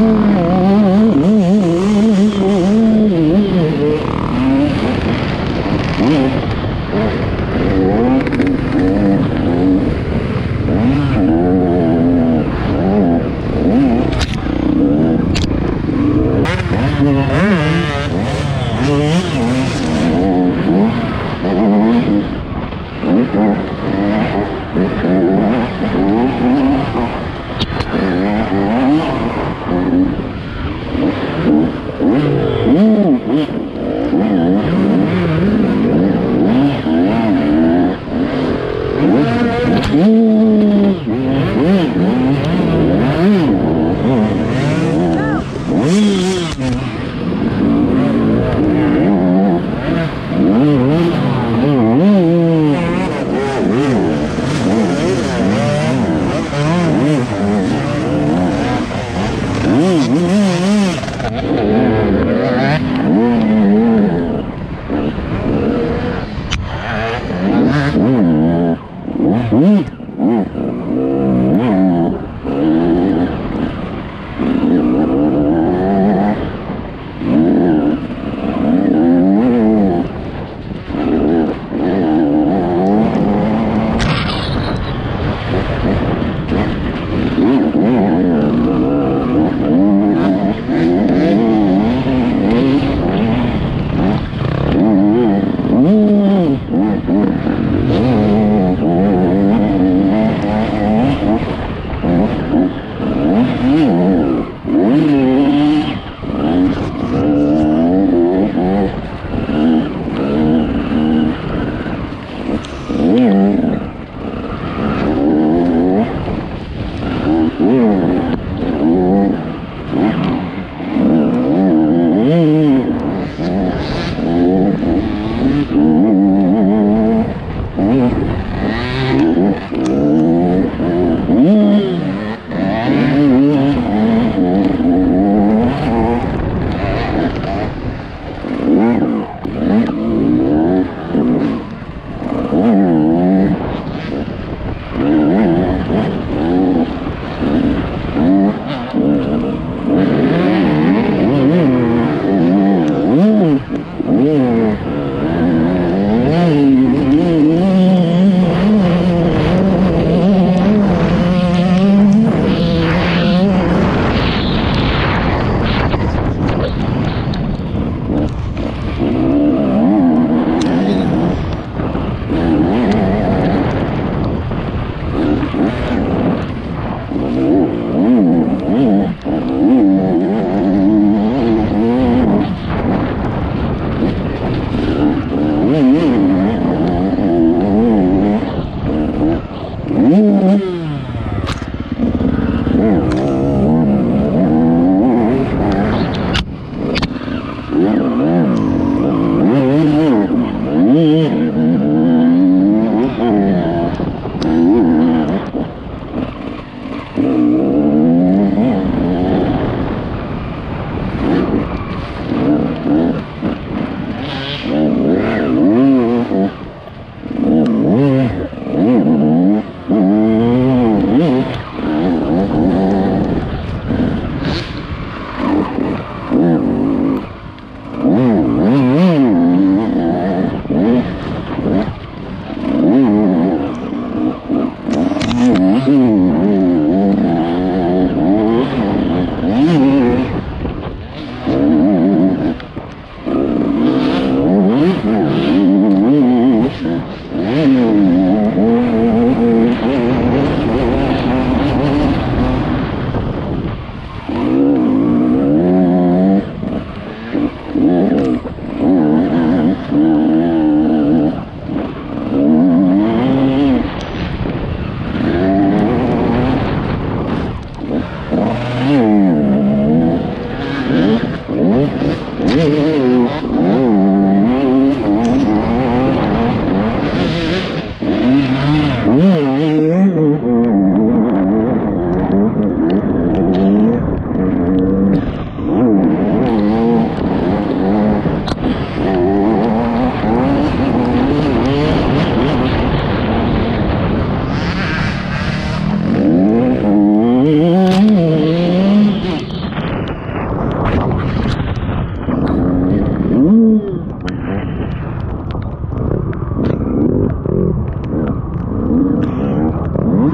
Mm-hmm.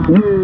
Mm-hmm.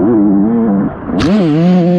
Mm-hmm.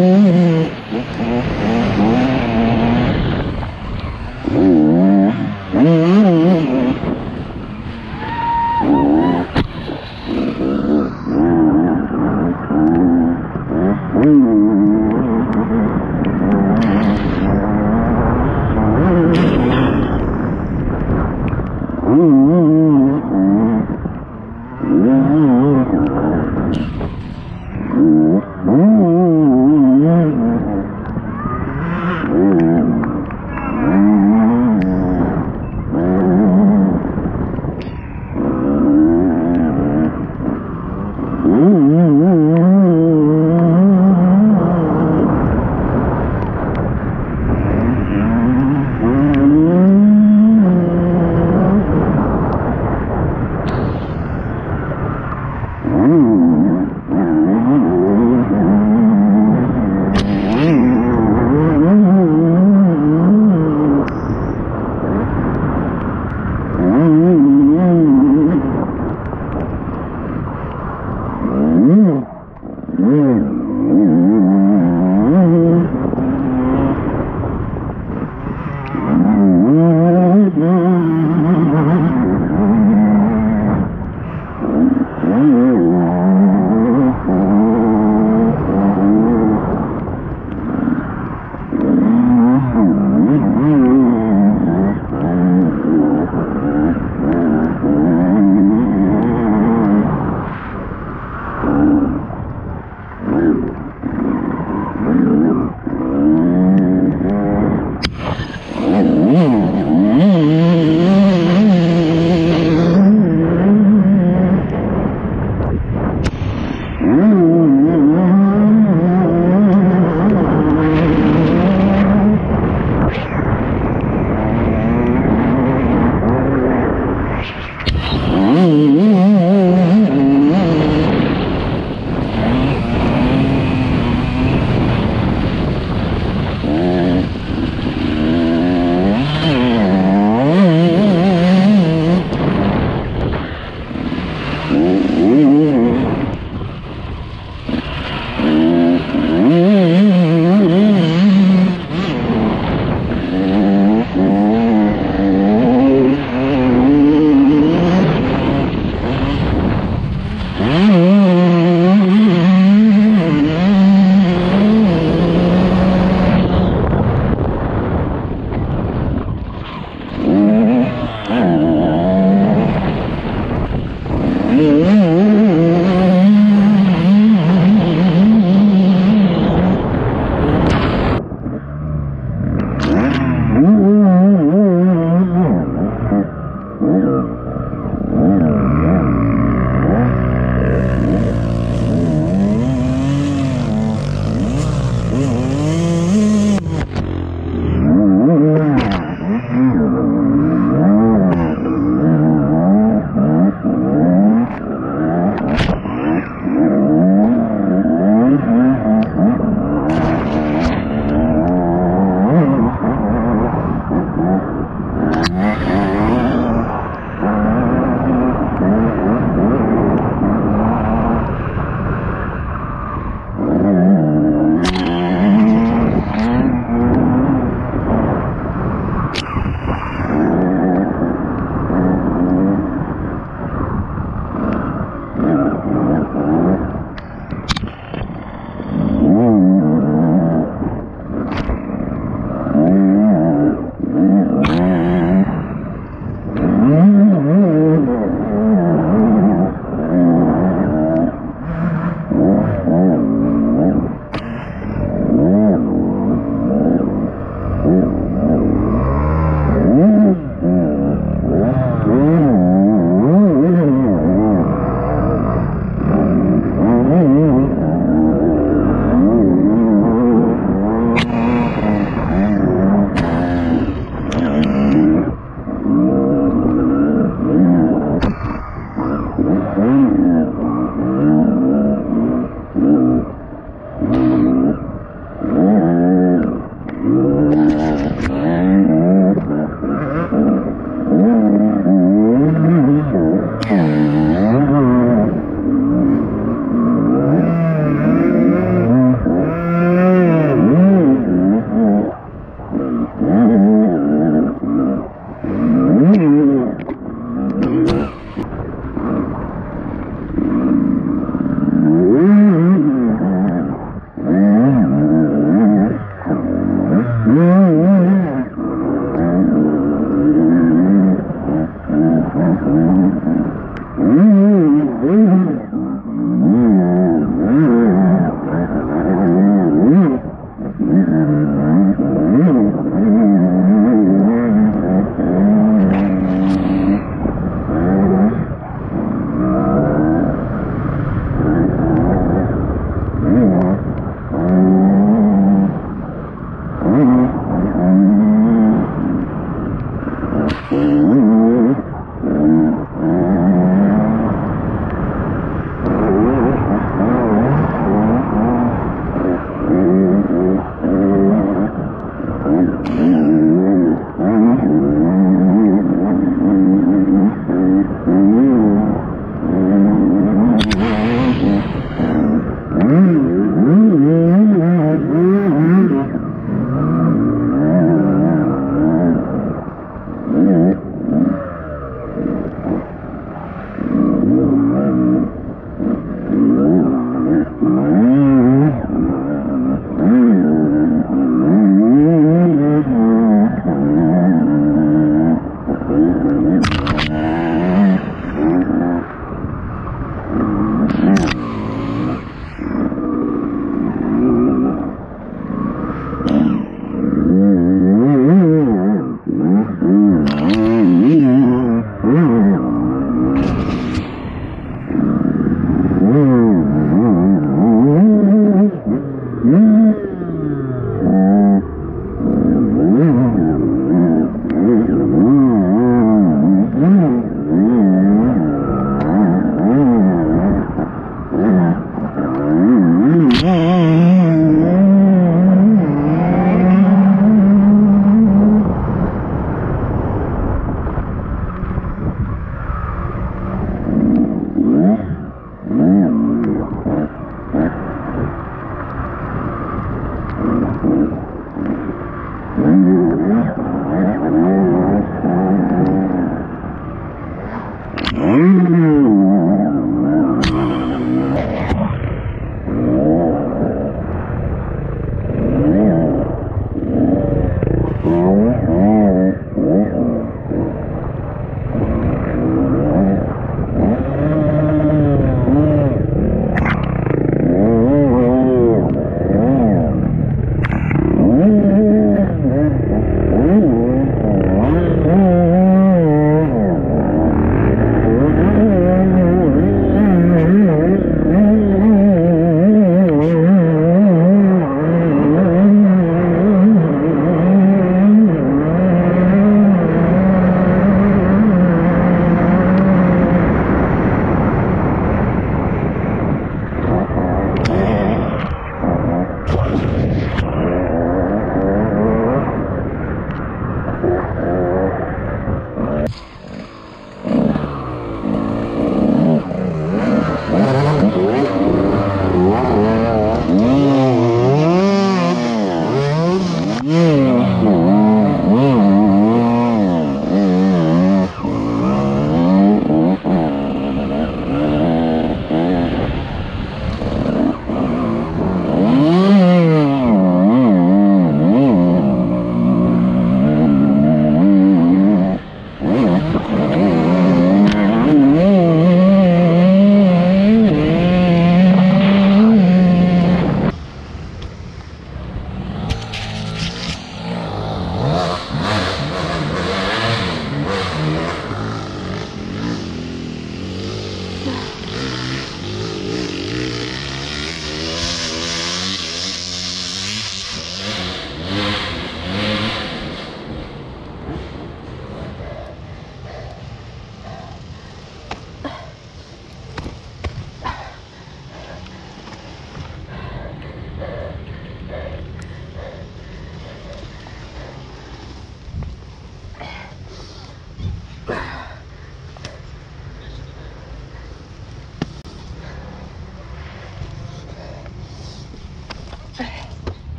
Mm.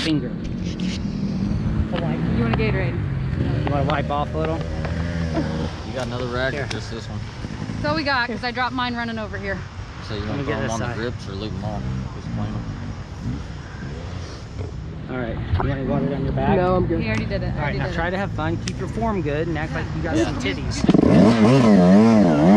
finger. You want a Gatorade? You want to wipe off a little? You got another rag here. or just this one? That's all we got because I dropped mine running over here. So you want to throw them on side. the grips or leave them on? Just plain them. All right, you want to water down your back? No, I'm good. He already did it. All right, now try it. to have fun. Keep your form good and act yeah. like you got some titties.